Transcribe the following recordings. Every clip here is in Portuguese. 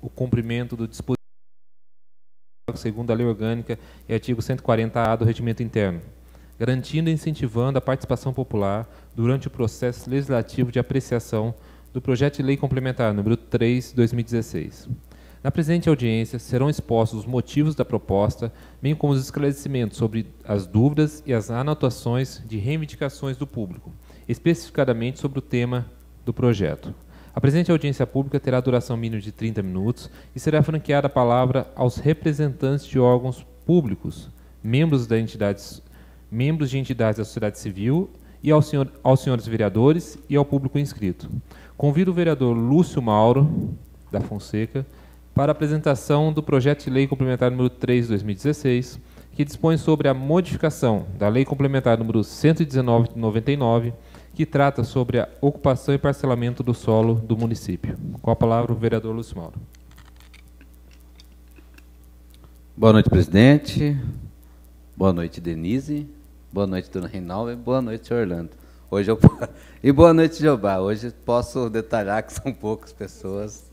o cumprimento do dispositivo segundo a lei orgânica e artigo 140-A do regimento interno, garantindo e incentivando a participação popular durante o processo legislativo de apreciação do projeto de lei complementar número 3, 2016. Na presente audiência serão expostos os motivos da proposta, bem como os esclarecimentos sobre as dúvidas e as anotações de reivindicações do público, especificadamente sobre o tema do projeto. A presente audiência pública terá duração mínima de 30 minutos e será franqueada a palavra aos representantes de órgãos públicos, membros, da entidades, membros de entidades da sociedade civil e aos, senhor, aos senhores vereadores e ao público inscrito. Convido o vereador Lúcio Mauro, da Fonseca, para a apresentação do projeto de lei complementar número 3 de 2016, que dispõe sobre a modificação da lei complementar número 119 de 99, que trata sobre a ocupação e parcelamento do solo do município. Com a palavra o vereador Lúcio Mauro. Boa noite, presidente. Boa noite, Denise. Boa noite, dona Reinalda. Boa noite, Orlando. Hoje eu... E boa noite, Jeová. Hoje posso detalhar que são poucas pessoas.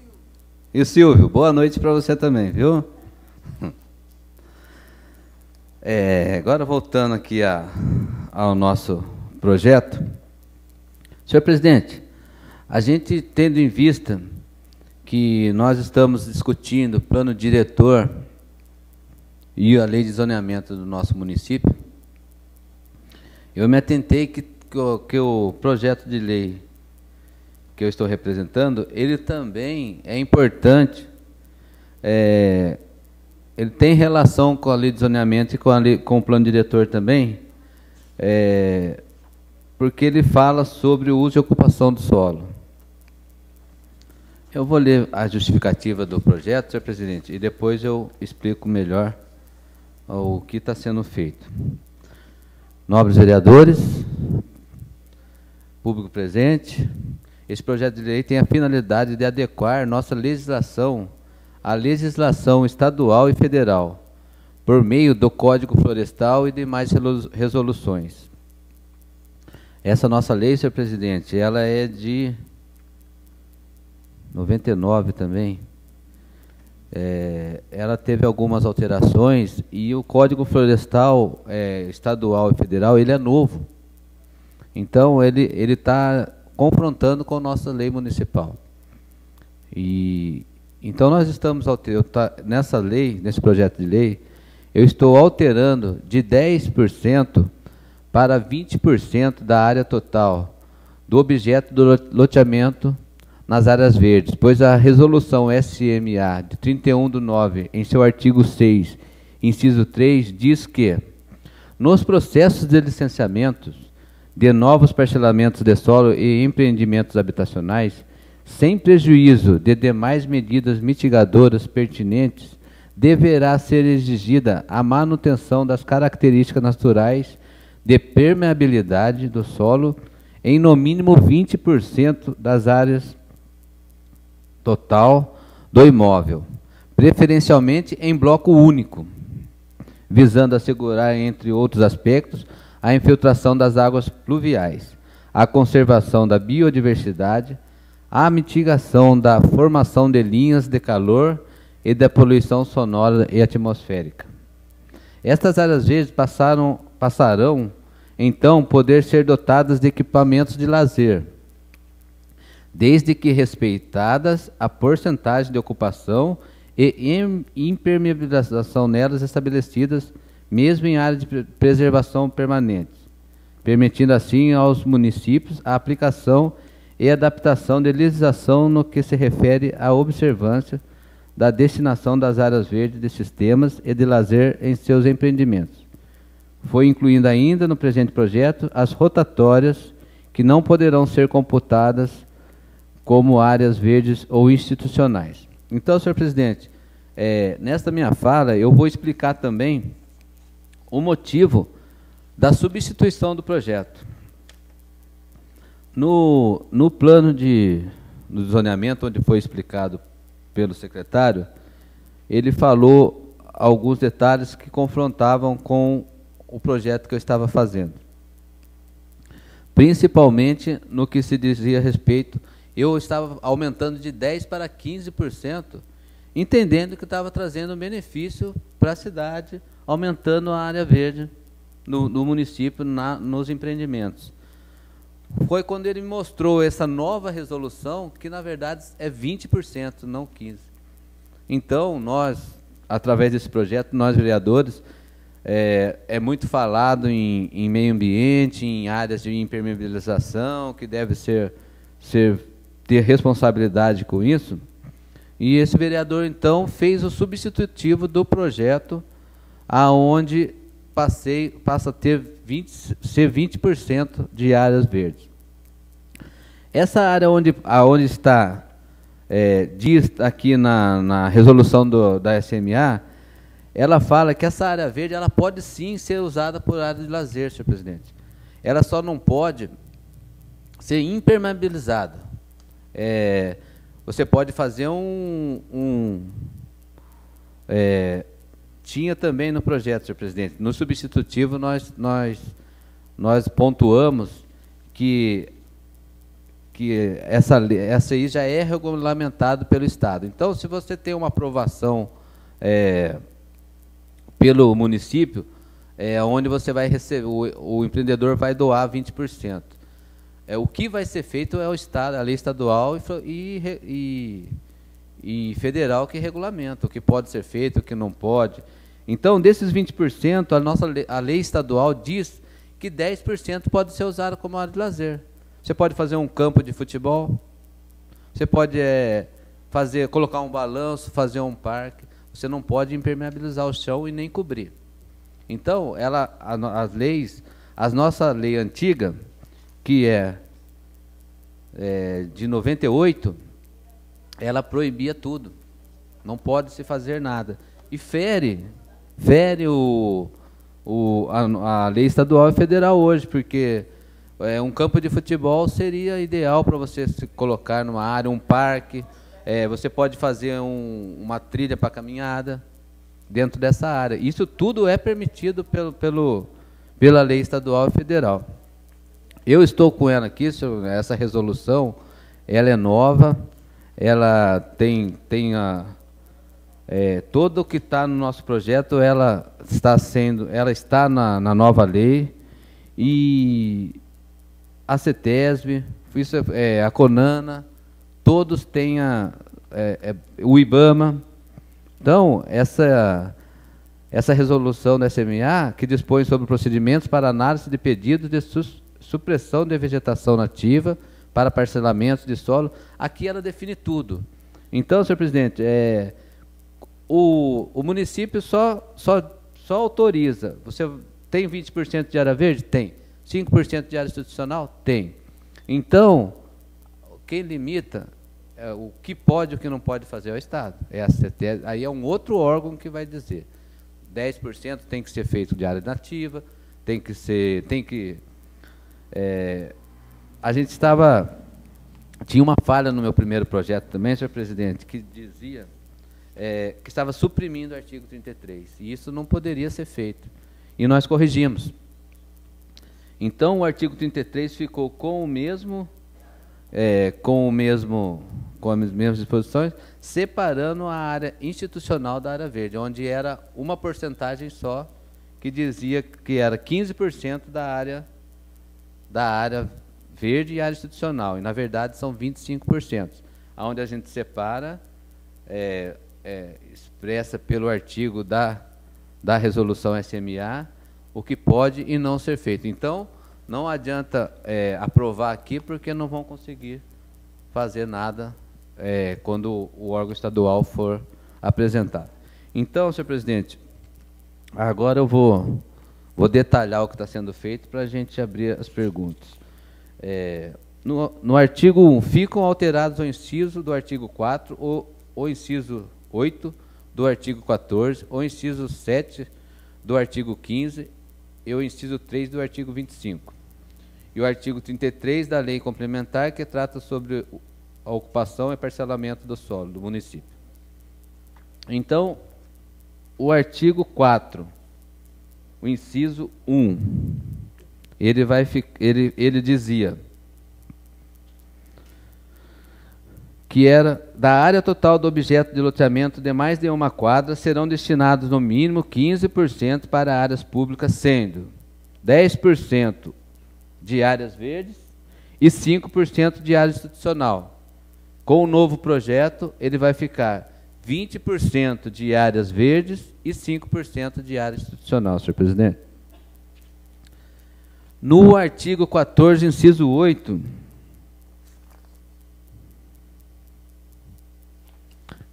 E o Silvio, boa noite para você também, viu? É, agora voltando aqui a, ao nosso projeto. Senhor presidente, a gente tendo em vista que nós estamos discutindo o plano diretor e a lei de zoneamento do nosso município, eu me atentei que, que, que o projeto de lei que eu estou representando, ele também é importante, é, ele tem relação com a lei de zoneamento e com, lei, com o plano diretor também, é, porque ele fala sobre o uso e ocupação do solo. Eu vou ler a justificativa do projeto, senhor presidente, e depois eu explico melhor o que está sendo feito. Nobres vereadores, público presente, esse projeto de lei tem a finalidade de adequar nossa legislação à legislação estadual e federal, por meio do Código Florestal e demais resoluções. Essa nossa lei, senhor presidente, ela é de 99 também. É, ela teve algumas alterações e o Código Florestal é, estadual e federal ele é novo. Então ele está confrontando com a nossa lei municipal. E então nós estamos tá, nessa lei, nesse projeto de lei, eu estou alterando de 10% para 20% da área total do objeto do loteamento nas áreas verdes, pois a resolução SMA de 31 de 9, em seu artigo 6, inciso 3, diz que nos processos de licenciamentos de novos parcelamentos de solo e empreendimentos habitacionais, sem prejuízo de demais medidas mitigadoras pertinentes, deverá ser exigida a manutenção das características naturais de permeabilidade do solo em no mínimo 20% das áreas total do imóvel, preferencialmente em bloco único, visando assegurar, entre outros aspectos, a infiltração das águas pluviais, a conservação da biodiversidade, a mitigação da formação de linhas de calor e da poluição sonora e atmosférica. Estas áreas verdes passaram passarão então poder ser dotadas de equipamentos de lazer, desde que respeitadas a porcentagem de ocupação e impermeabilização nelas estabelecidas, mesmo em áreas de preservação permanente, permitindo assim aos municípios a aplicação e adaptação de legislação no que se refere à observância da destinação das áreas verdes de sistemas e de lazer em seus empreendimentos foi incluindo ainda no presente projeto as rotatórias que não poderão ser computadas como áreas verdes ou institucionais. Então, senhor presidente, é, nesta minha fala eu vou explicar também o motivo da substituição do projeto. No, no plano de no zoneamento, onde foi explicado pelo secretário, ele falou alguns detalhes que confrontavam com o projeto que eu estava fazendo. Principalmente no que se dizia respeito eu estava aumentando de 10% para 15%, entendendo que estava trazendo benefício para a cidade, aumentando a área verde no, no município, na, nos empreendimentos. Foi quando ele mostrou essa nova resolução, que na verdade é 20%, não 15%. Então, nós, através desse projeto, nós vereadores, é, é muito falado em, em, meio ambiente, em áreas de impermeabilização, que deve ser, ser ter responsabilidade com isso. E esse vereador, então, fez o substitutivo do projeto, aonde passei, passa a ter 20, ser 20% de áreas verdes. Essa área onde, aonde está, é, diz aqui na, na resolução do, da SMA, ela fala que essa área verde ela pode sim ser usada por área de lazer, senhor presidente. Ela só não pode ser impermeabilizada. É, você pode fazer um, um é, tinha também no projeto, senhor presidente, no substitutivo nós, nós, nós pontuamos que, que essa, essa aí já é regulamentado pelo Estado. Então, se você tem uma aprovação é, pelo município, é, onde você vai receber, o, o empreendedor vai doar 20%. É, o que vai ser feito é o Estado, a lei estadual e, e, e federal que regulamenta o que pode ser feito, o que não pode. Então, desses 20%, a nossa a lei estadual diz que 10% pode ser usado como área de lazer. Você pode fazer um campo de futebol, você pode é, fazer, colocar um balanço, fazer um parque. Você não pode impermeabilizar o chão e nem cobrir. Então, ela, a, as leis, a nossa lei antiga, que é, é de 98, ela proibia tudo. Não pode se fazer nada. E fere, fere o, o, a, a lei estadual e federal hoje, porque é, um campo de futebol seria ideal para você se colocar numa área, um parque. É, você pode fazer um, uma trilha para caminhada dentro dessa área. Isso tudo é permitido pelo, pelo, pela lei estadual e federal. Eu estou com ela aqui, essa resolução, ela é nova, ela tem, tem a, é, todo o que está no nosso projeto, ela está sendo, ela está na, na nova lei e a CETESB, isso é, é, a CONANA, todos têm a, é, é, o IBAMA. Então, essa, essa resolução da SMA, que dispõe sobre procedimentos para análise de pedidos de supressão de vegetação nativa para parcelamentos de solo. Aqui ela define tudo. Então, senhor presidente, é, o, o município só, só, só autoriza. Você tem 20% de área verde? Tem. 5% de área institucional? Tem. Então, quem limita é, o que pode e o que não pode fazer é o Estado. É a CETES, aí é um outro órgão que vai dizer. 10% tem que ser feito de área nativa, tem que ser, tem que é, a gente estava. Tinha uma falha no meu primeiro projeto também, senhor presidente, que dizia é, que estava suprimindo o artigo 33. E isso não poderia ser feito. E nós corrigimos. Então o artigo 33 ficou com o mesmo, é, com o mesmo, com as mesmas disposições, separando a área institucional da área verde, onde era uma porcentagem só que dizia que era 15% da área da área verde e área institucional. E, na verdade, são 25%. Onde a gente separa, é, é, expressa pelo artigo da, da resolução SMA, o que pode e não ser feito. Então, não adianta é, aprovar aqui, porque não vão conseguir fazer nada é, quando o órgão estadual for apresentado. Então, senhor presidente, agora eu vou Vou detalhar o que está sendo feito para a gente abrir as perguntas. É, no, no, artigo 1, ficam alterados o inciso do artigo 4, ou o inciso 8 do artigo 14, o inciso 7 do artigo 15 e o inciso 3 do artigo 25. E o artigo 33 da lei complementar, que trata sobre a ocupação e parcelamento do solo do município. Então, o artigo 4 o inciso 1. Ele, vai, ele, ele dizia: que era da área total do objeto de loteamento de mais de uma quadra, serão destinados no mínimo 15% para áreas públicas, sendo 10% de áreas verdes e 5% de área institucional. Com o novo projeto, ele vai ficar 20% de áreas verdes e 5% de área institucional, senhor presidente. No artigo 14, inciso 8,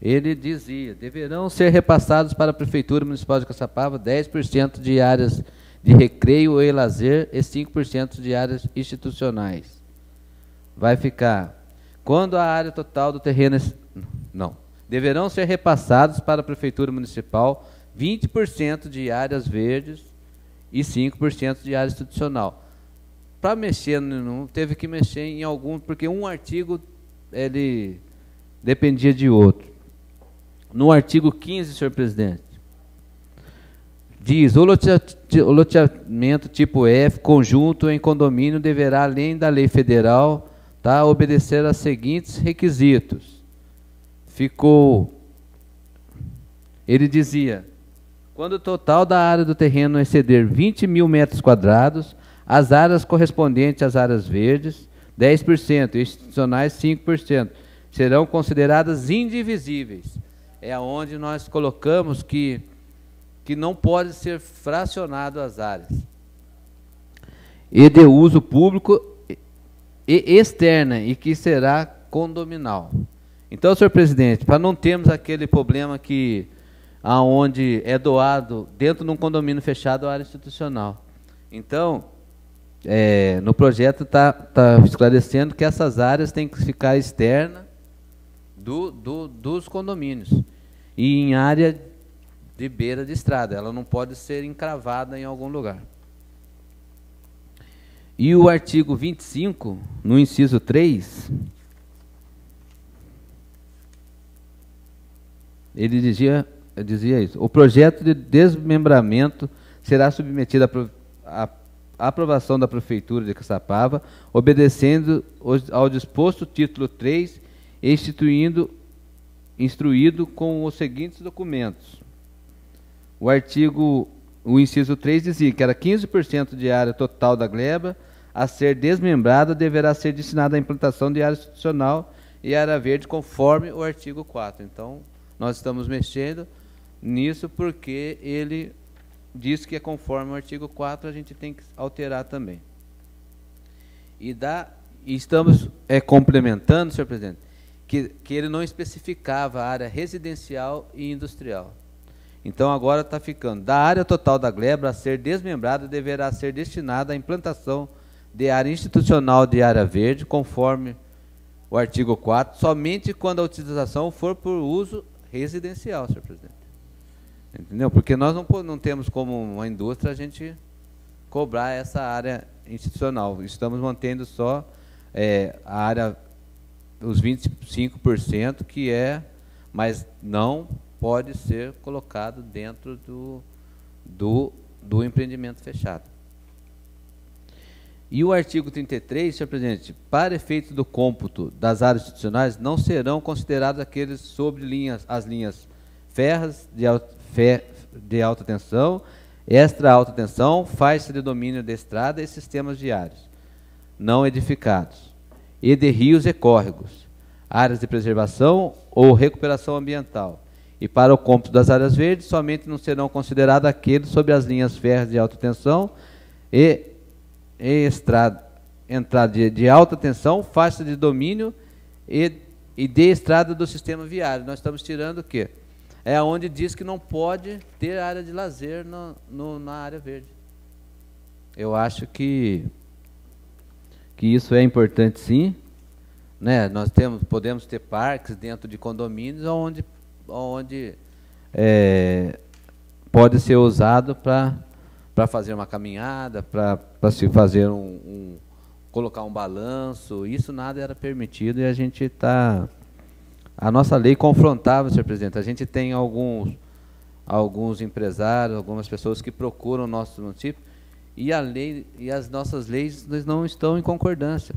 ele dizia: deverão ser repassados para a Prefeitura Municipal de Caçapava 10% de áreas de recreio e lazer e 5% de áreas institucionais. Vai ficar. Quando a área total do terreno. Não. Deverão ser repassados para a Prefeitura Municipal 20% de áreas verdes e 5% de área institucional. Para mexer, não teve que mexer em algum, porque um artigo ele dependia de outro no artigo 15, senhor presidente, diz: o loteamento tipo F, conjunto em condomínio, deverá, além da lei federal, tá, obedecer a seguintes requisitos. Ficou. Ele dizia: quando o total da área do terreno exceder 20 mil metros quadrados, as áreas correspondentes às áreas verdes, 10%, e institucionais, 5%, serão consideradas indivisíveis é onde nós colocamos que, que não pode ser fracionado as áreas. E de uso público e externa, e que será condominal. Então, senhor presidente, para não termos aquele problema que aonde é doado dentro de um condomínio fechado a área institucional. Então, é, no projeto está tá esclarecendo que essas áreas têm que ficar externa do, do, dos condomínios e em área de beira de estrada. Ela não pode ser encravada em algum lugar. E o artigo 25, no inciso 3, ele dizia, dizia isso. O projeto de desmembramento será submetido à aprovação da Prefeitura de Caçapava, obedecendo ao disposto título 3 instituindo, instruído com os seguintes documentos. O artigo, o inciso 3 dizia que era 15% de área total da gleba a ser desmembrada deverá ser destinada à implantação de área institucional e área verde conforme o artigo 4. Então, nós estamos mexendo nisso porque ele diz que é conforme o artigo 4, a gente tem que alterar também. E, dá, estamos é, complementando, senhor presidente, que, que ele não especificava a área residencial e industrial. Então agora está ficando, da área total da gleba a ser desmembrada deverá ser destinada à implantação de área institucional de área verde, conforme o artigo 4, somente quando a utilização for por uso residencial, senhor presidente. Entendeu? Porque nós não, não temos como uma indústria a gente cobrar essa área institucional. Estamos mantendo só é, a área os 25% que é, mas não pode ser colocado dentro do, do, do empreendimento fechado. E o artigo 33, senhor presidente, para efeito do cômputo das áreas institucionais, não serão considerados aqueles sobre linhas, as linhas ferras de, fer, de alta tensão, extra alta tensão, faixa de domínio de estrada e sistemas viários não edificados e de rios e córregos, áreas de preservação ou recuperação ambiental. E para o cômputo das áreas verdes, somente não serão considerados aqueles sobre as linhas férreas de alta tensão e, e estrada, entrada de, de, alta tensão, faixa de domínio e, e de estrada do sistema viário. Nós estamos tirando o quê? É onde diz que não pode ter área de lazer no, no, na área verde. Eu acho que que isso é importante sim. Né? Nós temos, podemos ter parques dentro de condomínios onde, onde é, pode ser usado para fazer uma caminhada, para se fazer um, um, colocar um balanço. Isso nada era permitido e a gente está. A nossa lei confrontava, senhor presidente. A gente tem alguns, alguns empresários, algumas pessoas que procuram o nosso município e a lei e as nossas leis não estão em concordância.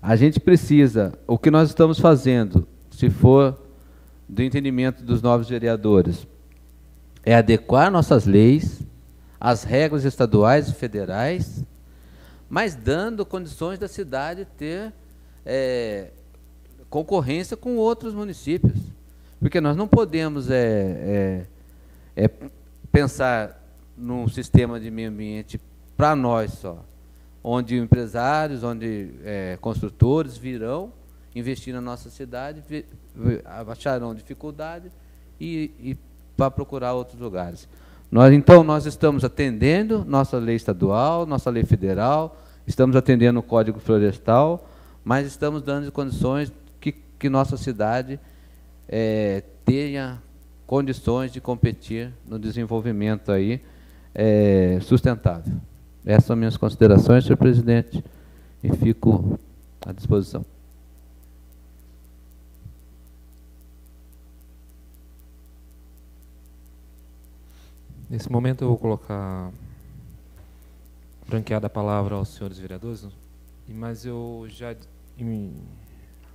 A gente precisa, o que nós estamos fazendo, se for do entendimento dos novos vereadores, é adequar nossas leis às regras estaduais e federais, mas dando condições da cidade ter é, concorrência com outros municípios. Porque nós não podemos é, é, é pensar num sistema de meio ambiente para nós só, onde empresários, onde é, construtores virão investir na nossa cidade, acharão dificuldade e, e para procurar outros lugares. Nós, então, nós estamos atendendo nossa lei estadual, nossa lei federal, estamos atendendo o Código Florestal, mas estamos dando condições que, que nossa cidade é, tenha condições de competir no desenvolvimento aí, é, sustentável. Essas são minhas considerações, senhor presidente, e fico à disposição. Nesse momento eu vou colocar branqueada a palavra aos senhores vereadores, mas eu já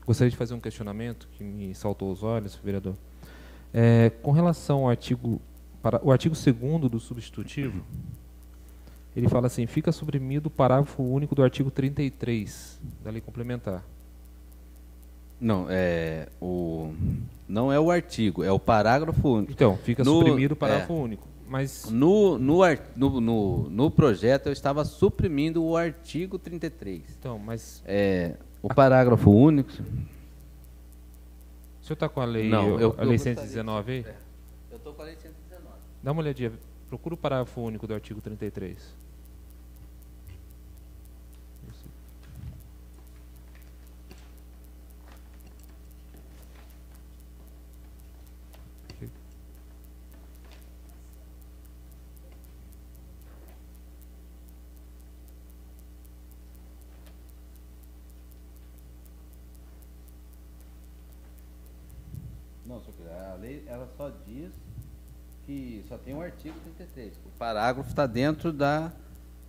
gostaria de fazer um questionamento que me saltou aos olhos, vereador. É, com relação ao artigo, para, o artigo 2 do substitutivo, ele fala assim, fica suprimido o parágrafo único do artigo 33 da lei complementar. Não, é o não é o artigo, é o parágrafo único. Então, fica no, suprimido o parágrafo é, único. Mas no, no, no, no, no projeto eu estava suprimindo o artigo 33. Então, mas é, o parágrafo único. O senhor está com a lei, Não, eu, a lei 119 aí? É, eu estou com a lei 119. Dá uma olhadinha, procura o parágrafo único do artigo 33. A lei ela só diz que só tem o um artigo 33. O parágrafo está dentro da,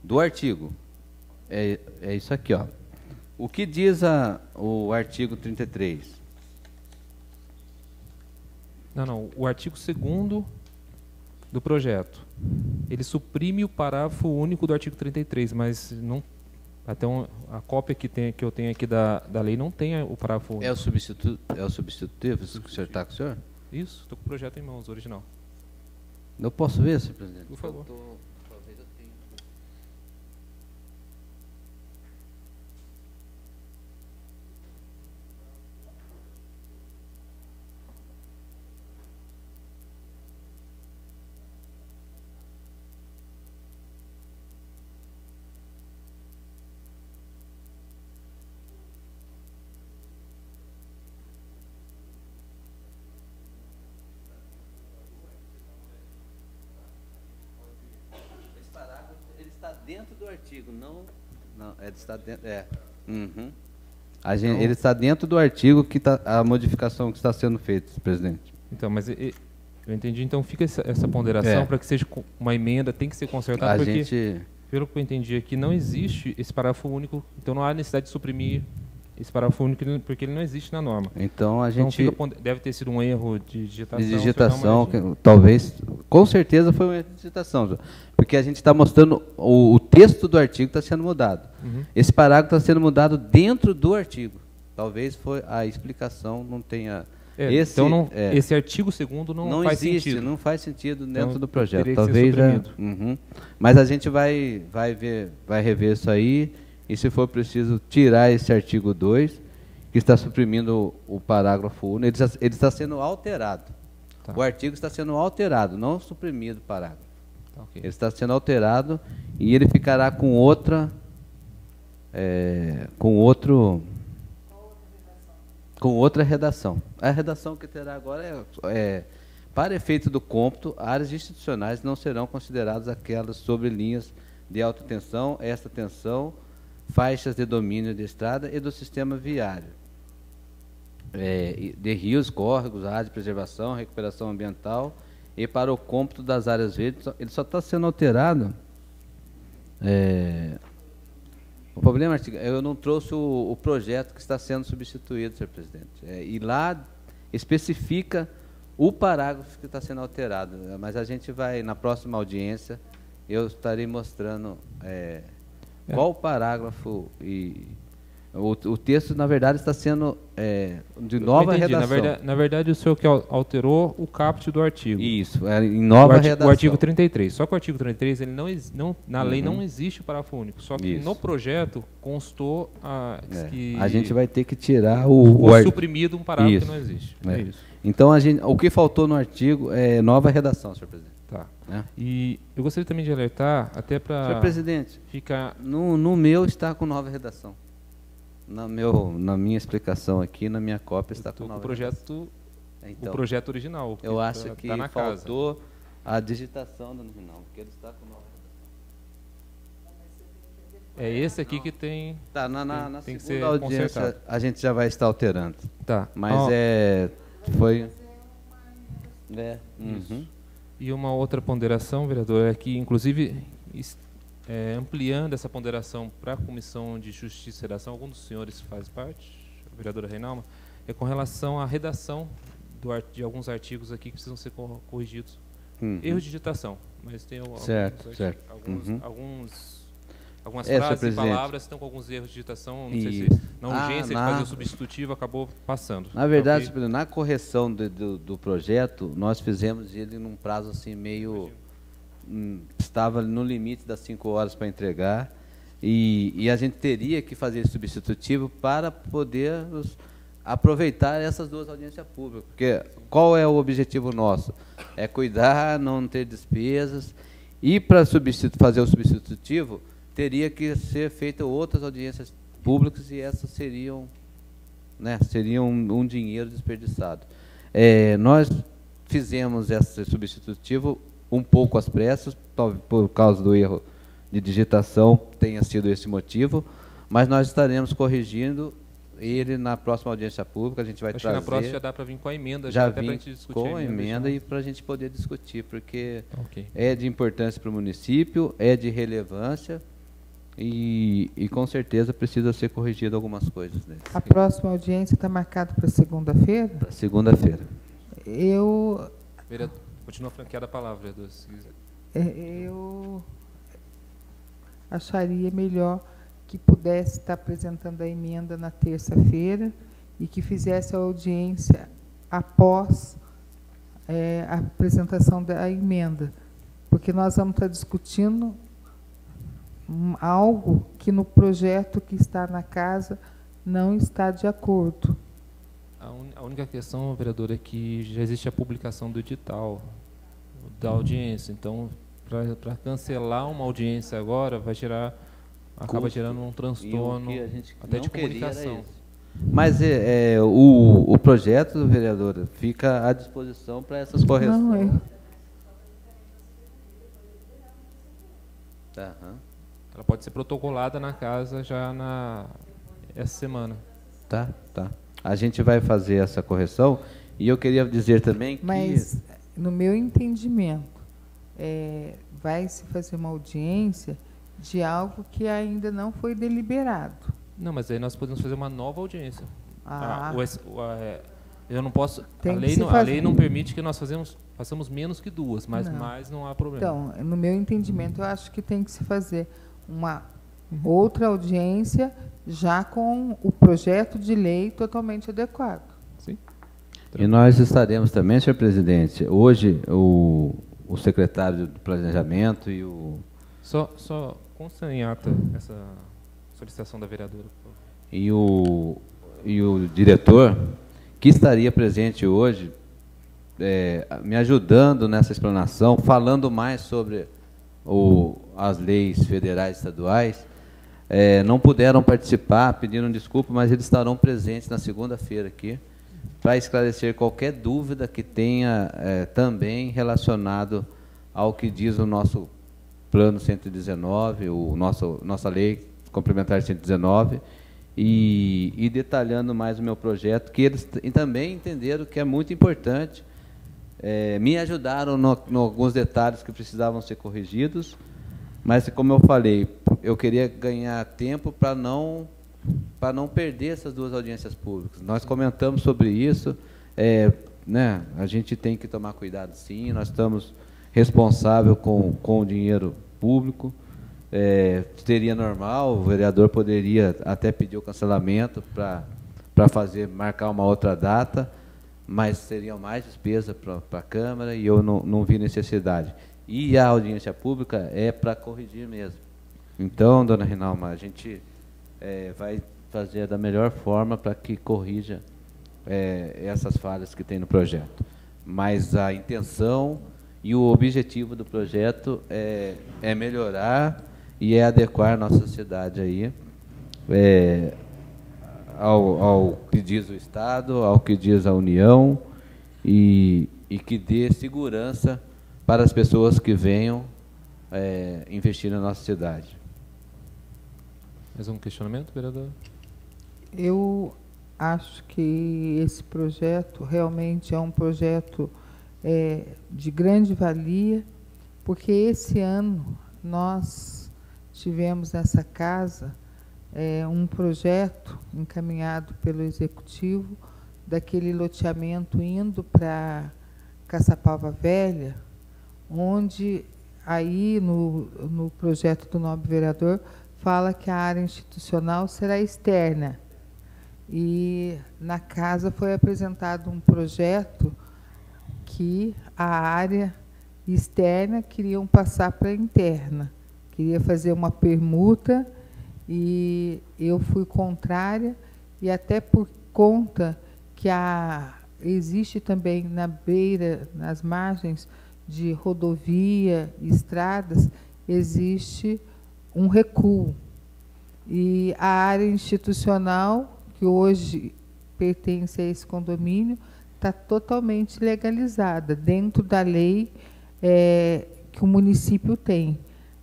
do artigo. É, é isso aqui, ó. O que diz a, o artigo 33? Não, não. O artigo 2 do projeto. Ele suprime o parágrafo único do artigo 33, mas não até um, a cópia que, tem, que eu tenho aqui da, da lei não tem o parágrafo único. É o, substitu, é o substitutivo que o senhor está com o senhor? Isso, estou com o projeto em mãos, original. Eu posso ver, senhor presidente? Por favor. Artigo, não. Não, é, está dentro. É. Uhum. A gente, então, ele está dentro do artigo que tá, a modificação que está sendo feita, presidente. Então, mas eu entendi. Então fica essa, essa ponderação é. para que seja uma emenda, tem que ser consertada, a porque, gente... pelo que eu entendi aqui, não existe esse parágrafo único, então não há necessidade de suprimir esse parágrafo único porque ele não existe na norma. Então a então, gente então, deve ter sido um erro de digitação. De digitação, que, talvez, com certeza foi um erro de digitação, porque a gente está mostrando o, o, texto do artigo está sendo mudado. Uhum. Esse parágrafo está sendo mudado dentro do artigo. Talvez foi a explicação não tenha é, esse, então não, é, esse artigo segundo não, não faz existe, sentido. não faz sentido dentro então, do projeto. Talvez é, uhum. Mas a gente vai vai ver, vai rever isso aí e, se for preciso, tirar esse artigo 2, que está suprimindo o, o parágrafo 1, ele está, ele está sendo alterado. Tá. O artigo está sendo alterado, não suprimido o parágrafo. Tá, okay. Ele está sendo alterado e ele ficará com outra. É, com outro. Com outra redação. A redação que terá agora é, é para efeito do cômputo, áreas institucionais não serão consideradas aquelas sobre linhas de alta tensão, esta tensão faixas de domínio de estrada e do sistema viário, é, de rios, córregos, áreas de preservação, recuperação ambiental e para o cômputo das áreas verdes, ele só está sendo alterado é, O problema, Artiga, eu não trouxe o, o projeto que está sendo substituído, senhor presidente. É, e lá especifica o parágrafo que está sendo alterado. Mas a gente vai, na próxima audiência, eu estarei mostrando é, é. qual parágrafo e o, o, texto, na verdade, está sendo é, de nova redação. Na verdade, na verdade, o senhor que alterou o caput do artigo. Isso, é em nova o artigo, redação. O artigo 33. Só que o artigo 33, ele não, não, na uhum. lei não existe o parágrafo único. Só que Isso. no projeto constou a, é. que... A gente vai ter que tirar o... o, o suprimido um parágrafo Isso. que não existe. É. Isso. Então, a gente, o que faltou no artigo é nova redação, senhor presidente. Tá. É. E eu gostaria também de alertar, até para... Senhor presidente, ficar... no, no meu está com nova redação na, meu, na minha explicação aqui, na minha cópia, está com o projeto, então, o projeto original. Eu acho tá, que tá faltou casa. a digitação do original, porque ele está com nova é esse aqui que tem. Tá, na, na, na tem segunda audiência consertado. a gente já vai estar alterando. Tá. Mas é. Foi. É. Uhum. E uma outra ponderação, vereador, é que, inclusive, é, ampliando essa ponderação para a Comissão de Justiça e Redação, algum dos senhores faz parte, a vereadora Reinalma, é com relação à redação do, de alguns artigos aqui que precisam ser corrigidos. Uhum. Erros de digitação, mas tem alguns, certo, certo. alguns, uhum. alguns algumas é, frases e palavras estão com alguns erros de digitação, não e... sei se na ah, urgência ah, na... de fazer o substitutivo acabou passando. Na verdade, okay. na correção do, do, do, projeto, nós fizemos ele num prazo assim meio... Hum, estava no limite das cinco horas para entregar e, e, a gente teria que fazer substitutivo para poder aproveitar essas duas audiências públicas. Porque qual é o objetivo nosso? É cuidar, não ter despesas. E para fazer o substitutivo, teria que ser feitas outras audiências públicas e essas seriam, né, seriam um, um dinheiro desperdiçado. É, nós fizemos esse substitutivo um pouco às pressas, por causa do erro de digitação, tenha sido esse motivo, mas nós estaremos corrigindo ele na próxima audiência pública, a gente vai Acho trazer... Que na próxima já dá para vir com a emenda, já, já vim com a emenda e para a gente poder discutir, porque okay. é de importância para o município, é de relevância e, e com certeza precisa ser corrigido algumas coisas. Né? A próxima audiência está marcada para segunda-feira? Para segunda-feira. Eu... Vereador. Continua franqueada a palavra, quiser. É, eu acharia melhor que pudesse estar apresentando a emenda na terça-feira e que fizesse a audiência após é, a apresentação da emenda, porque nós vamos estar discutindo algo que no projeto que está na casa não está de acordo. A, un, a única questão, vereador, é que já existe a publicação do edital da audiência. Então, para cancelar uma audiência agora, vai gerar acaba Custo. gerando um transtorno até de comunicação. Mas é, é, o, o projeto, vereadora, fica à disposição para essas correções. Não, é. Tá, Ela pode ser protocolada na casa já na essa semana. Tá, tá. A gente vai fazer essa correção e eu queria dizer também que Mas no meu entendimento, é, vai se fazer uma audiência de algo que ainda não foi deliberado. Não, mas aí nós podemos fazer uma nova audiência. Ah. ah o, o, a, é, eu não posso. a lei não, a lei não permite que nós fazemos, façamos menos que duas, mas não. mais não há problema. Então, no meu entendimento, eu acho que tem que se fazer uma outra audiência já com o projeto de lei totalmente adequado. Sim. E nós estaremos também, senhor presidente, hoje o, o secretário do Planejamento e o... Só, só consta em ata essa solicitação da vereadora. E o, e o diretor, que estaria presente hoje, é, me ajudando nessa explanação, falando mais sobre o, as leis federais e estaduais, é, não puderam participar, pediram desculpa, mas eles estarão presentes na segunda-feira aqui, para esclarecer qualquer dúvida que tenha é, também relacionado ao que diz o nosso plano 119, o nosso, nossa lei complementar 119, e, e detalhando mais o meu projeto, que eles também entenderam que é muito importante, é, me ajudaram em alguns detalhes que precisavam ser corrigidos, Mas, como eu falei, eu queria ganhar tempo para não, para não perder essas duas audiências públicas. Nós comentamos sobre isso. É, né, a gente tem que tomar cuidado, sim. Nós estamos responsáveis com, com o dinheiro público. É, seria normal, o vereador poderia até pedir o cancelamento para fazer, marcar uma outra data, mas seria mais despesa para a Câmara e eu não, não vi necessidade. E a audiência pública é para corrigir mesmo. Então, dona Rinalma, a gente é, vai fazer da melhor forma para que corrija é, essas falhas que tem no projeto. Mas a intenção e o objetivo do projeto é, é melhorar e é adequar nossa cidade aí é, ao, ao que diz o Estado, ao que diz a União e, e que dê segurança para as pessoas que venham é, investir na nossa cidade. Mais um questionamento, vereador? Eu acho que esse projeto realmente é um projeto é, de grande valia, porque esse ano nós tivemos nessa casa é, um projeto encaminhado pelo Executivo daquele loteamento indo para Caçapava Velha, onde aí no, no projeto do nobre vereador fala que a área institucional será externa. E na casa foi apresentado um projeto que a área externa queriam passar para a interna. Queria fazer uma permuta e eu fui contrária e até por conta que a, existe também na beira, nas margens de rodovia, estradas, existe um recuo. E a área institucional, que hoje pertence a esse condomínio, está totalmente legalizada, dentro da lei é, que o município tem.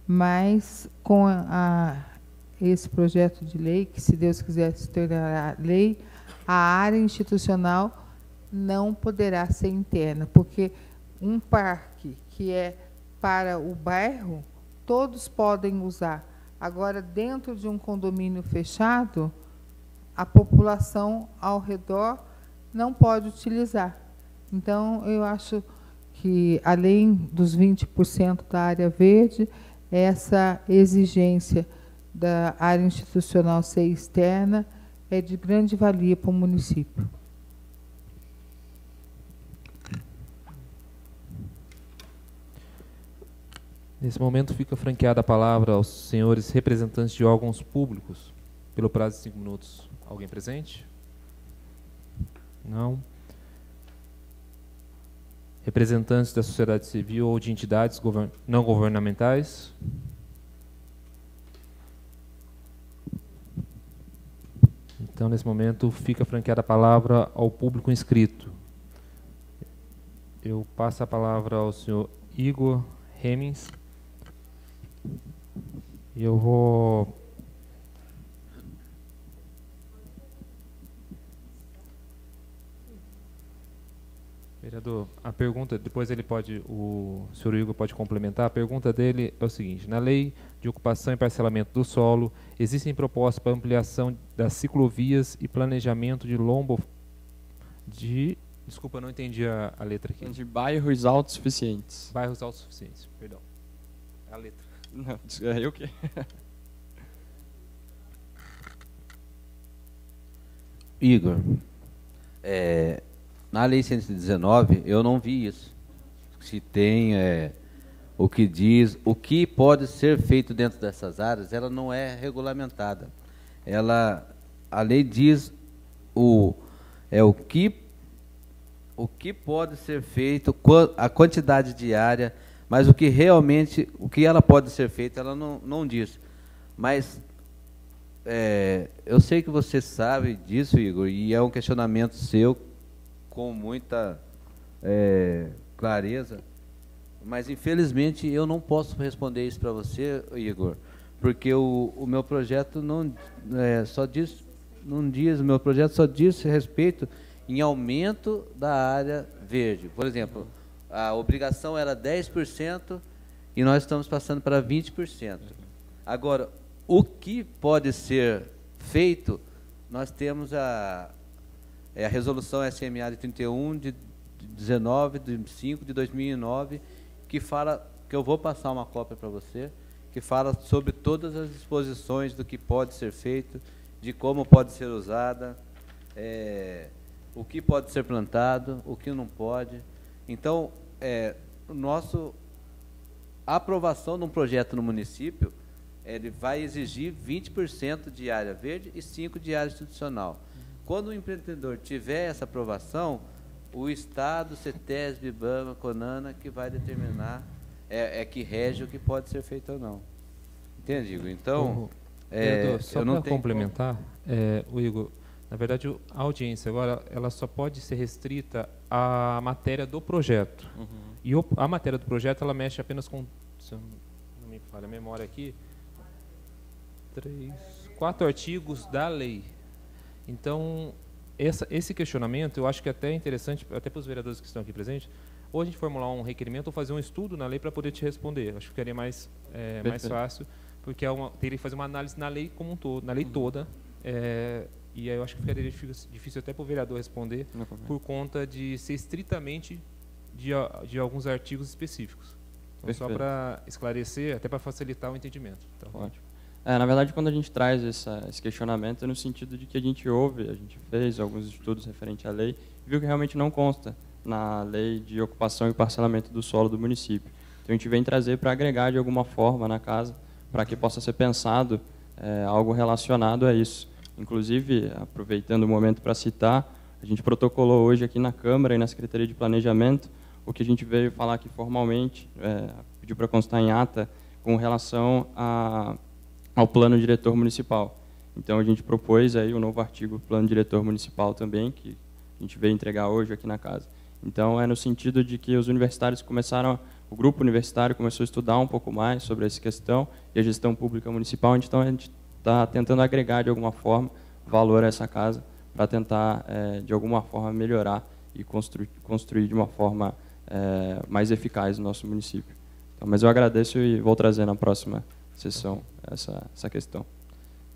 Mas com a, a, esse projeto de lei, que se Deus quiser se tornar lei, a área institucional não poderá ser interna, porque um parque que é para o bairro, todos podem usar. Agora, dentro de um condomínio fechado, a população ao redor não pode utilizar. Então, eu acho que, além dos 20% da área verde, essa exigência da área institucional ser externa é de grande valia para o município. Nesse momento fica franqueada a palavra aos senhores representantes de órgãos públicos, pelo prazo de cinco minutos. Alguém presente? Não. Representantes da sociedade civil ou de entidades govern não governamentais? Então, nesse momento, fica franqueada a palavra ao público inscrito. Eu passo a palavra ao senhor Igor Hemings. E eu vou Vereador, a pergunta, depois ele pode, o senhor Igor pode complementar. A pergunta dele é o seguinte: na lei de ocupação e parcelamento do solo, existem propostas para ampliação das ciclovias e planejamento de lombo de. Desculpa, não entendi a, a letra aqui. De bairros autossuficientes. Bairros autossuficientes, perdão. É a letra. Não, é o quê? Igor, é, na Lei 119 eu não vi isso. Se tem é, o que diz, o que pode ser feito dentro dessas áreas, ela não é regulamentada. Ela, a lei diz o, é o que o que pode ser feito, a quantidade de área, mas o que realmente, o que ela pode ser feito, ela não, não diz. Mas é, eu sei que você sabe disso, Igor, e é um questionamento seu com muita é, clareza, mas infelizmente eu não posso responder isso para você, Igor, porque o, o meu projeto não é, só diz, não diz, o meu projeto só diz respeito em aumento da área verde. Por exemplo, a obrigação era 10% e nós estamos passando para 20%. Agora, o que pode ser feito, nós temos a, é a resolução SMA de 31 de 19 de 5 de 2009, que fala que eu vou passar uma cópia para você, que fala sobre todas as disposições do que pode ser feito, de como pode ser usada, é, o que pode ser plantado, o que não pode. Então, é, nosso a aprovação de um projeto no município, ele vai exigir 20% de área verde e 5% de área institucional. Quando o empreendedor tiver essa aprovação, o Estado, CETESB, IBAMA, CONANA, que vai determinar, é, é, que rege o que pode ser feito ou não. Entende, Igor? Então, é, só para complementar, é, o Igor, na verdade, a audiência agora ela só pode ser restrita à matéria do projeto. Uhum. E o, a matéria do projeto ela mexe apenas com, se não me falha a memória aqui, três, quatro artigos da lei. Então, essa, esse questionamento, eu acho que é até interessante, até para os vereadores que estão aqui presentes, ou a gente formular um requerimento ou fazer um estudo na lei para poder te responder. Acho que ficaria mais, é, mais fácil, porque é uma, teria que fazer uma análise na lei como um todo, na lei uhum. toda. É, e aí eu acho que ficaria difícil, difícil até para o vereador responder, por conta de ser estritamente de, de alguns artigos específicos. Então, só para esclarecer, até para facilitar o entendimento. Então, Ótimo. É, na verdade, quando a gente traz essa, esse questionamento, é no sentido de que a gente ouve, a gente fez alguns estudos referente à lei, e viu que realmente não consta na lei de ocupação e parcelamento do solo do município. Então, a gente vem trazer para agregar de alguma forma na casa, para que possa ser pensado é, algo relacionado a isso. Inclusive, aproveitando o momento para citar, a gente protocolou hoje aqui na Câmara e na Secretaria de Planejamento o que a gente veio falar aqui formalmente, é, pediu para constar em ata, com relação a ao plano diretor municipal. Então a gente propôs aí um novo artigo plano diretor municipal também que a gente veio entregar hoje aqui na casa. Então é no sentido de que os universitários começaram, o grupo universitário começou a estudar um pouco mais sobre essa questão e a gestão pública municipal. Então a gente está tentando agregar de alguma forma valor a essa casa para tentar é, de alguma forma melhorar e construir, construir de uma forma é, mais eficaz o nosso município. Então, mas eu agradeço e vou trazer na próxima sessão essa, essa questão.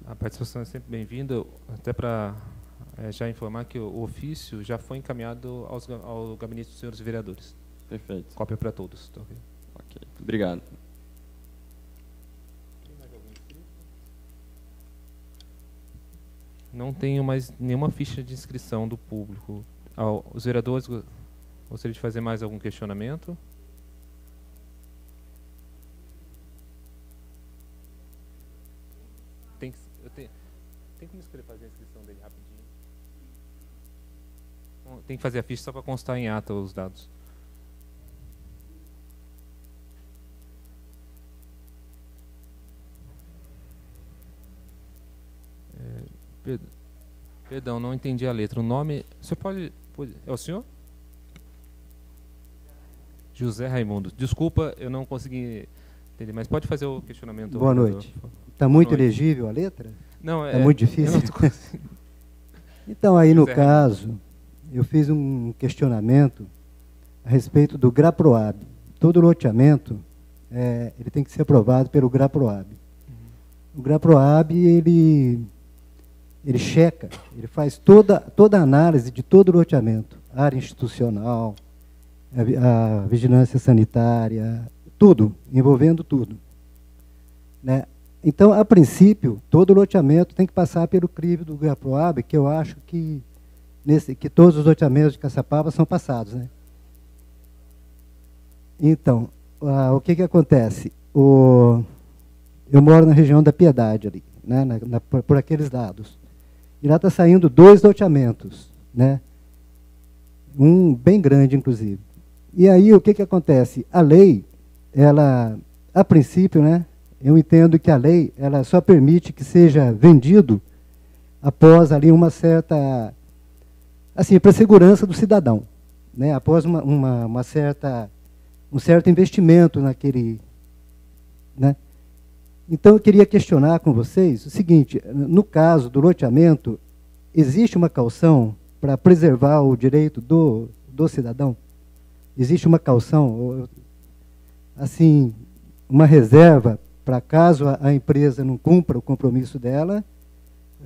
A participação é sempre bem-vinda, até para é, já informar que o ofício já foi encaminhado aos, ao gabinete dos senhores vereadores. Perfeito. Cópia para todos. Tá okay? ok, obrigado. Não tenho mais nenhuma ficha de inscrição do público. Os vereadores gostariam de fazer mais algum questionamento? Tem que fazer a ficha só para constar em ata os dados. É, perdão, não entendi a letra. O nome. Você pode. pode é o senhor? José Raimundo. Desculpa, eu não consegui entender, mas pode fazer o questionamento. Boa noite. Está muito noite. elegível a letra? Não, é, é muito difícil. então, aí no caso, eu fiz um questionamento a respeito do GRAPROAB. Todo loteamento é, ele tem que ser aprovado pelo GRAPROAB. O GRAPROAB, ele, ele checa, ele faz toda, toda a análise de todo o loteamento, área institucional, a, a vigilância sanitária, tudo, envolvendo tudo. Né? Então, a princípio, todo loteamento tem que passar pelo crivo do Gaproab, que eu acho que, nesse, que todos os loteamentos de Caçapava são passados. Né? Então, ah, o que, que acontece? O, eu moro na região da Piedade, ali, né, na, na, por, por, aqueles lados. E lá está saindo dois loteamentos, né? um bem grande, inclusive. E aí, o que, que acontece? A lei, ela, a princípio, né, eu entendo que a lei ela só permite que seja vendido após ali uma certa assim para segurança do cidadão, né? Após uma, uma, uma, certa um certo investimento naquele, né? Então eu queria questionar com vocês o seguinte: no caso do loteamento existe uma calção para preservar o direito do do cidadão? Existe uma calção assim uma reserva para caso a, a, empresa não cumpra o compromisso dela,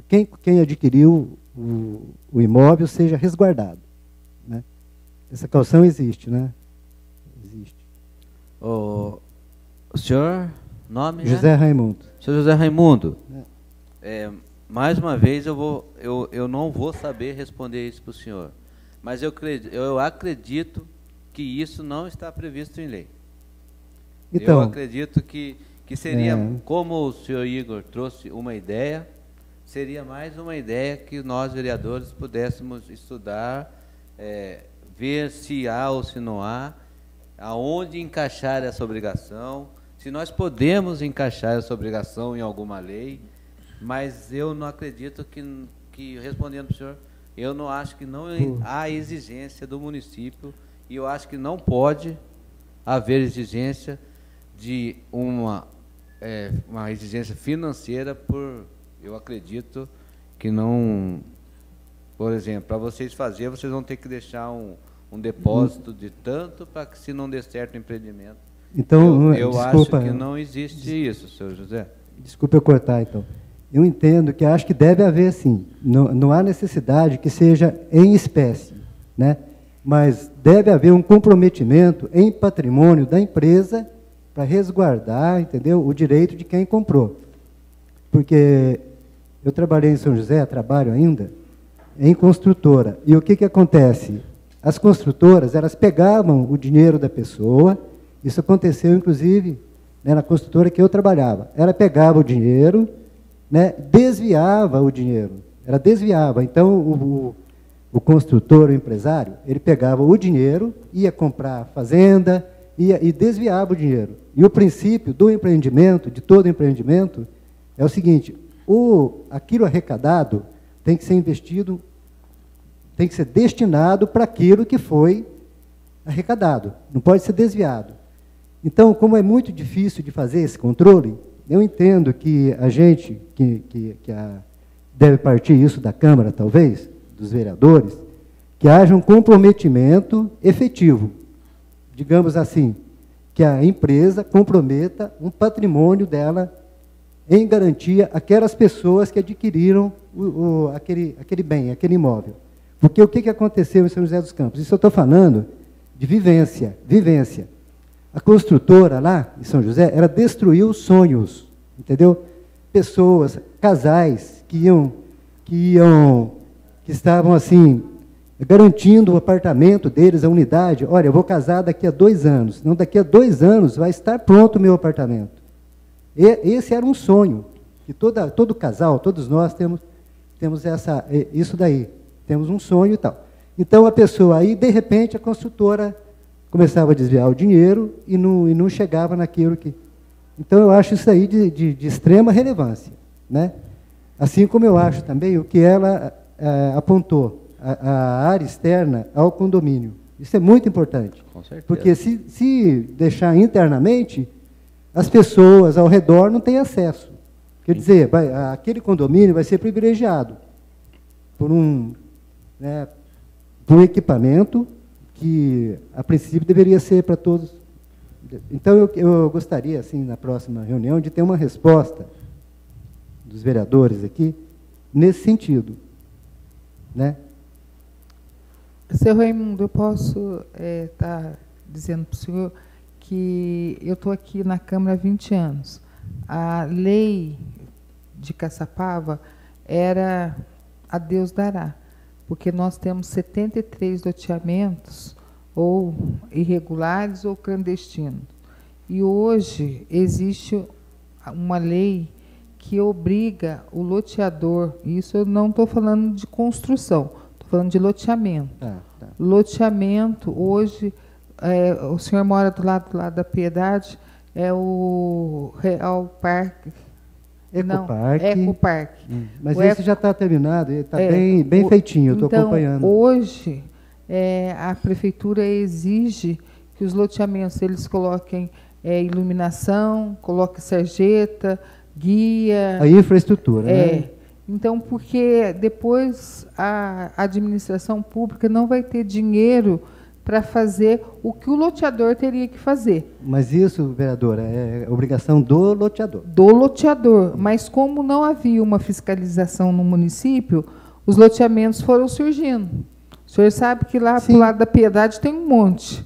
quem, quem adquiriu o, o imóvel seja resguardado. Né? Essa calção existe, né? Existe. O, o senhor, nome? José né? Raimundo. Senhor José Raimundo, é. É, mais uma vez eu, vou, eu, eu não vou saber responder isso para o senhor, mas eu, eu acredito que isso não está previsto em lei. Então, eu acredito que, que seria, é. como o senhor Igor trouxe uma ideia, seria mais uma ideia que nós, vereadores, pudéssemos estudar, é, ver se há ou se não há, aonde encaixar essa obrigação, se nós podemos encaixar essa obrigação em alguma lei, mas eu não acredito que, que respondendo para o senhor, eu não acho que não há exigência do município e eu acho que não pode haver exigência de uma, é, uma exigência financeira por eu acredito que não. Por exemplo, para vocês fazer, vocês vão ter que deixar um, um depósito de tanto para que se não der certo o empreendimento. Então, eu, eu desculpa, acho que não existe isso, senhor José. Desculpe eu cortar, então. Eu entendo que acho que deve haver, sim. Não, não há necessidade que seja em espécie, né? mas deve haver um comprometimento em patrimônio da empresa para resguardar, entendeu, o direito de quem comprou. Porque eu trabalhei em São José, trabalho ainda, em construtora. E o que, que acontece? As construtoras, elas pegavam o dinheiro da pessoa, isso aconteceu, inclusive, né, na construtora que eu trabalhava. Ela pegava o dinheiro, né, desviava o dinheiro. Ela desviava. Então, o, o, construtor, o empresário, ele pegava o dinheiro, ia comprar fazenda, ia, e desviava o dinheiro. E o princípio do empreendimento, de todo empreendimento, é o seguinte: o, aquilo arrecadado tem que ser investido, tem que ser destinado para aquilo que foi arrecadado, não pode ser desviado. Então, como é muito difícil de fazer esse controle, eu entendo que a gente, que, que, que a, deve partir isso da Câmara, talvez, dos vereadores, que haja um comprometimento efetivo. Digamos assim, que a empresa comprometa um patrimônio dela em garantia aquelas pessoas que adquiriram o, o, aquele, aquele bem, aquele imóvel. Porque o que, que aconteceu em São José dos Campos? Isso eu estou falando de vivência, vivência. A construtora lá em São José, ela destruiu sonhos, entendeu? Pessoas, casais que iam, que iam, que estavam assim, garantindo o apartamento deles, a unidade. Olha, eu vou casar daqui a dois anos. Não, daqui a dois anos vai estar pronto o meu apartamento. E, esse era um sonho que toda, todo casal, todos nós temos, temos essa, isso daí. Temos um sonho e tal. Então a pessoa aí, de repente, a construtora começava a desviar o dinheiro e não, e não chegava naquilo que. Então eu acho isso aí de, de, de extrema relevância. Né? Assim como eu acho também o que ela é, apontou, a, a, área externa ao condomínio. Isso é muito importante. Porque se, se deixar internamente, as pessoas ao redor não têm acesso. Quer dizer, vai, aquele condomínio vai ser privilegiado por um, né, por um equipamento que, a princípio, deveria ser para todos. Então, eu, eu gostaria, assim, na próxima reunião, de ter uma resposta dos vereadores aqui nesse sentido. Né? Seu Raimundo, eu posso estar é, tá dizendo para o senhor que eu estou aqui na Câmara há 20 anos. A lei de Caçapava era a Deus dará, porque nós temos 73 loteamentos, ou irregulares ou clandestinos. E hoje existe uma lei que obriga o loteador, isso eu não estou falando de construção, estou falando de loteamento. Ah, tá. Loteamento, hoje, é, o senhor mora do lado, do lado da Piedade, é o Real Parque. Ecoparque. Não, Ecoparque. Hum, mas o esse Eco... já está terminado, está é, bem, bem feitinho, estou então, acompanhando. Hoje, é, a prefeitura exige que os loteamentos eles coloquem é, iluminação, coloquem sarjeta, guia. A infraestrutura, é. né? Então, porque depois a administração pública não vai ter dinheiro para fazer o que o loteador teria que fazer. Mas isso, vereadora, é obrigação do loteador. Do loteador. Mas como não havia uma fiscalização no município, os loteamentos foram surgindo. O senhor sabe que lá para o lado da Piedade tem um monte,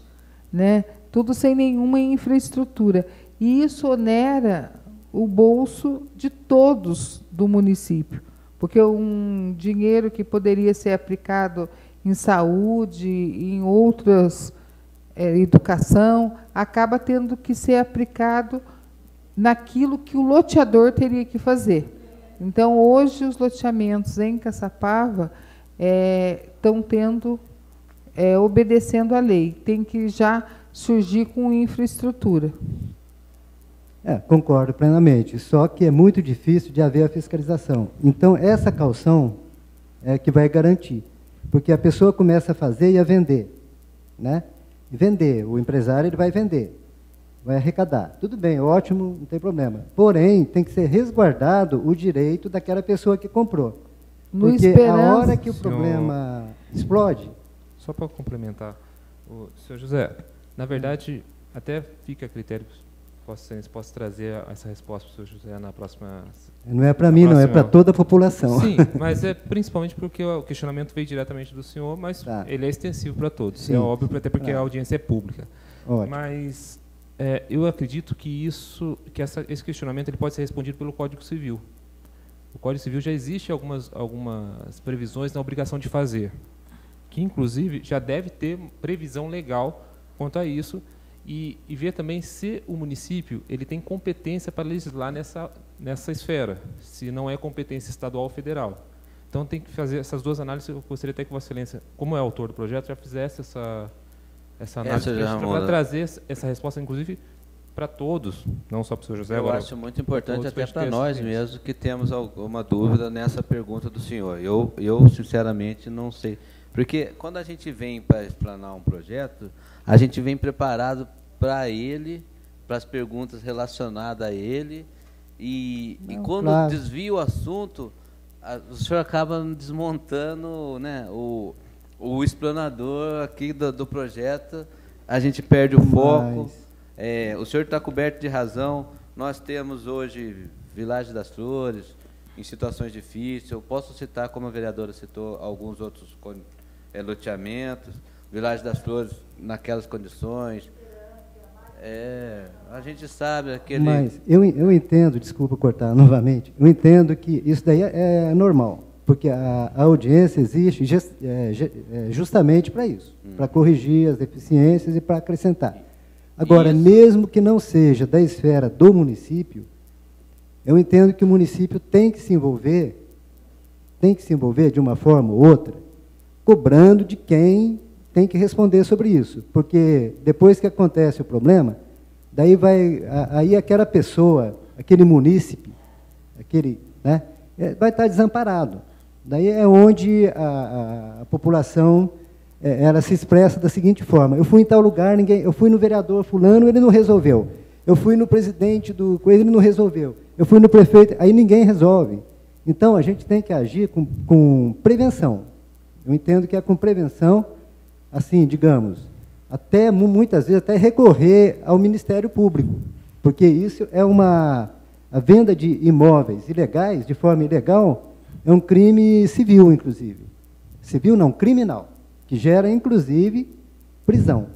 né? tudo sem nenhuma infraestrutura. E isso onera o bolso de todos do município, porque um dinheiro que poderia ser aplicado em saúde, em outras é, educação, acaba tendo que ser aplicado naquilo que o loteador teria que fazer. Então, hoje, os loteamentos em Caçapava estão é, tendo, é, obedecendo à lei. Tem que já surgir com infraestrutura. É, concordo plenamente. Só que é muito difícil de haver a fiscalização. Então, essa calção é que vai garantir. Porque a pessoa começa a fazer e a vender. Né? Vender, o empresário ele vai vender, vai arrecadar. Tudo bem, ótimo, não tem problema. Porém, tem que ser resguardado o direito daquela pessoa que comprou. No porque esperança. a hora que o problema senhor, explode. Só para complementar, o senhor José, na verdade, até fica a critério Posso, posso trazer essa resposta para o senhor José na próxima. Não é para mim, próxima... não, é para toda a população. Sim, mas é principalmente porque o questionamento veio diretamente do senhor, mas tá. ele é extensivo para todos. Sim. É óbvio, até porque tá. a audiência é pública. Ótimo. Mas é, eu acredito que isso, que essa, esse questionamento ele pode ser respondido pelo Código Civil. O Código Civil já existe algumas, algumas previsões na obrigação de fazer, que inclusive já deve ter previsão legal quanto a isso e, e ver também se o município ele tem competência para legislar nessa, nessa esfera, se não é competência estadual ou federal. Então tem que fazer essas duas análises. Eu gostaria até que Vossa Excelência, como é autor do projeto, já fizesse essa, essa análise para trazer essa resposta, inclusive, para todos, não só para o senhor José. Eu agora, acho muito importante até para nós mesmos que temos alguma dúvida nessa pergunta do senhor. Eu, eu sinceramente, não sei. Porque quando a gente vem para explanar um projeto, a gente vem preparado para ele, para as perguntas relacionadas a ele, e, Não, e quando claro. desvia o assunto, a, o senhor acaba desmontando né, o, o explanador aqui do, do projeto, a gente perde o foco. É, o senhor está coberto de razão. Nós temos hoje Vilagem das Flores, em situações difíceis. Eu posso citar, como a vereadora citou, alguns outros é, loteamentos. Vilagem das Flores naquelas condições. É, a gente sabe aquele. Mas eu, eu entendo, desculpa cortar novamente, eu entendo que isso daí é, é normal, porque a, a audiência existe just, é, é, justamente para isso, hum. para corrigir as deficiências e para acrescentar. Agora, isso. mesmo que não seja da esfera do município, eu entendo que o município tem que se envolver, tem que se envolver de uma forma ou outra, cobrando de quem tem que responder sobre isso, porque depois que acontece o problema, daí vai aí aquela pessoa, aquele munícipe, aquele, né, é, vai estar desamparado. Daí é onde a, a, a população é, ela se expressa da seguinte forma: eu fui em tal lugar, ninguém, eu fui no vereador fulano, ele não resolveu. Eu fui no presidente do ele não resolveu. Eu fui no prefeito, aí ninguém resolve. Então a gente tem que agir com, com prevenção. Eu entendo que é com prevenção assim, digamos, até muitas vezes até recorrer ao Ministério Público, porque isso é uma a venda de imóveis ilegais de forma ilegal é um crime civil, inclusive. Civil não, criminal, que gera inclusive prisão,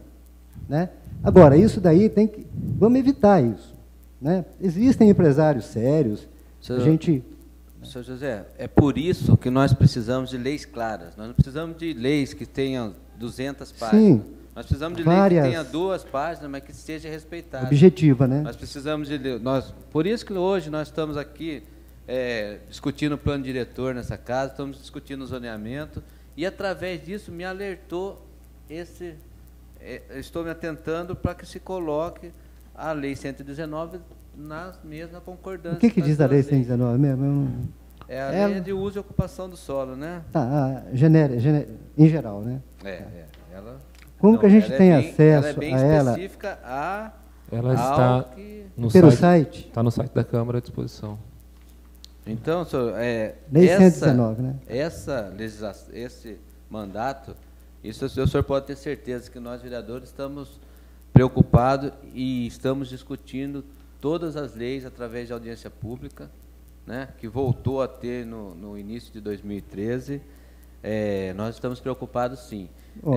né? Agora, isso daí tem que vamos evitar isso, né? Existem empresários sérios, a gente Senhor José, é por isso que nós precisamos de leis claras. Nós não precisamos de leis que tenham 200 páginas. Sim. Nós precisamos de várias... lei que tenha duas páginas, mas que seja respeitada. Objetiva, né? Nós precisamos de nós, por isso que hoje nós estamos aqui é, discutindo o plano diretor nessa casa, estamos discutindo o zoneamento e através disso me alertou esse, é, estou me atentando para que se coloque a lei 119 na mesma concordância. O que, que diz a lei 119 mesmo? Não... É a Ela... lei de uso e ocupação do solo, né? Tá, genérica, em geral, né? É, é. Ela, Como não, que a gente tem é bem, acesso ela é bem a ela? específica a ela está que... no Pelo site. Está no site da Câmara à disposição. Então, senhor, é, Lei essa, 119, né? Essa legislação, esse mandato, Isso o senhor pode ter certeza que nós, vereadores, estamos preocupados e estamos discutindo todas as leis através de audiência pública, né, que voltou a ter no, no início de 2013. É, nós estamos preocupados, sim,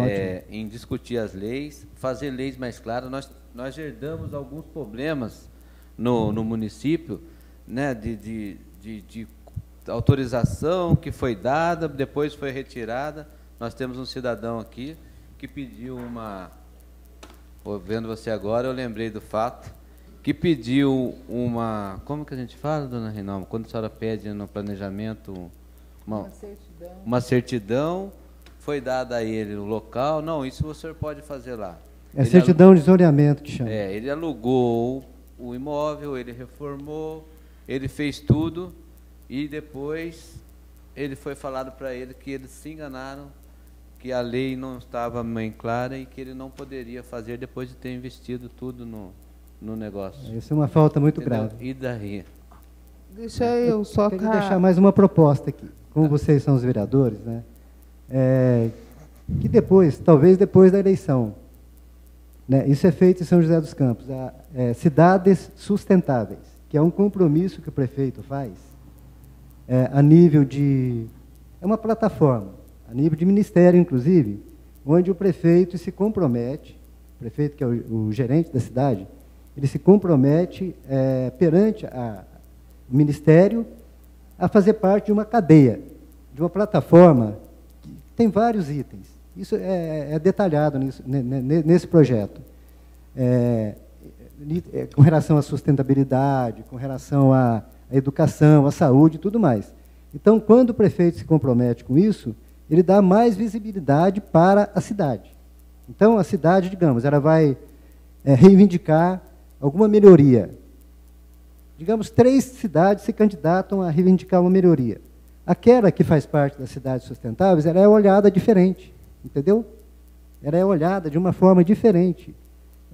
é, em discutir as leis, fazer leis mais claras. Nós, nós herdamos alguns problemas no, no município, né, de, de, de, de autorização que foi dada, depois foi retirada. Nós temos um cidadão aqui que pediu uma. Vendo você agora, eu lembrei do fato que pediu uma. Como que a gente fala, dona Rinalma? Quando a senhora pede no planejamento uma, uma, certidão. uma certidão, foi dada a ele o local. Não, isso o senhor pode fazer lá. É ele certidão alugou, de zoneamento que chama. É, ele alugou o imóvel, ele reformou, ele fez tudo e depois ele foi falado para ele que eles se enganaram, que a lei não estava bem clara e que ele não poderia fazer depois de ter investido tudo no, no negócio. Isso é uma falta muito Entendeu? grave. E daí? Deixa eu só... Eu queria deixar mais uma proposta aqui. Como vocês são os vereadores, né? É, que depois, talvez depois da eleição, né, isso é feito em São José dos Campos, a, é, cidades sustentáveis, que é um compromisso que o prefeito faz é, a nível de... É uma plataforma, a nível de ministério, inclusive, onde o prefeito se compromete, o prefeito que é o, o gerente da cidade, ele se compromete é, perante o Ministério a fazer parte de uma cadeia, de uma plataforma que tem vários itens. Isso é, é detalhado nisso, nesse projeto. É, é, com relação à sustentabilidade, com relação à, à educação, à saúde e tudo mais. Então, quando o prefeito se compromete com isso, ele dá mais visibilidade para a cidade. Então, a cidade, digamos, ela vai é, reivindicar alguma melhoria. Digamos, três cidades se candidatam a reivindicar uma melhoria. Aquela que faz parte das cidades sustentáveis, ela é olhada diferente, entendeu? Ela é olhada de uma forma diferente.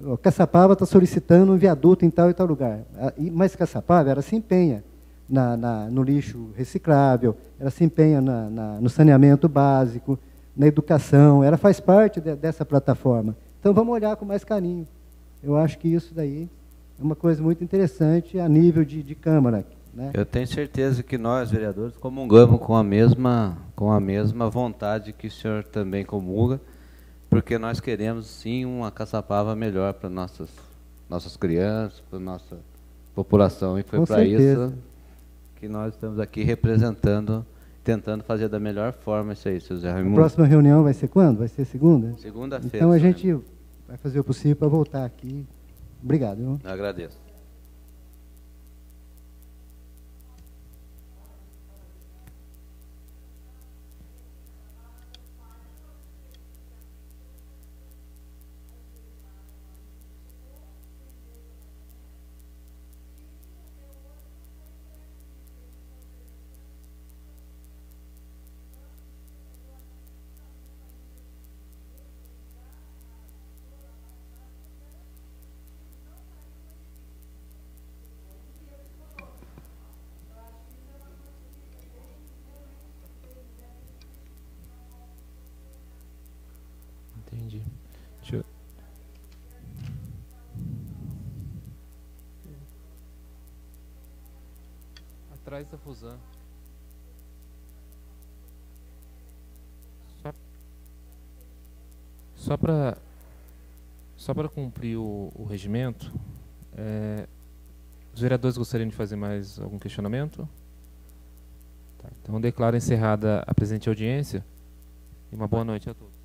O Caçapava está solicitando um viaduto em tal e tal lugar. Mas Caçapava, ela se empenha na, na, no lixo reciclável, ela se empenha na, no saneamento básico, na educação, ela faz parte de, dessa plataforma. Então vamos olhar com mais carinho. Eu acho que isso daí uma coisa muito interessante a nível de, de Câmara. Né? Eu tenho certeza que nós, vereadores, comungamos com a mesma, com a mesma vontade que o senhor também comunga, porque nós queremos sim uma caçapava melhor para nossas nossas crianças, para nossa população e foi para isso que nós estamos aqui representando, tentando fazer da melhor forma isso aí, seu Zé Raimundo. A próxima reunião vai ser quando? Vai ser segunda? Segunda-feira. Então a gente vai fazer o possível para voltar aqui. Obrigado. Eu agradeço. Atrás da Fusan. Só, só para só para cumprir o, o regimento, é, os vereadores gostariam de fazer mais algum questionamento? Tá, então declaro encerrada a presente audiência e uma boa noite a todos.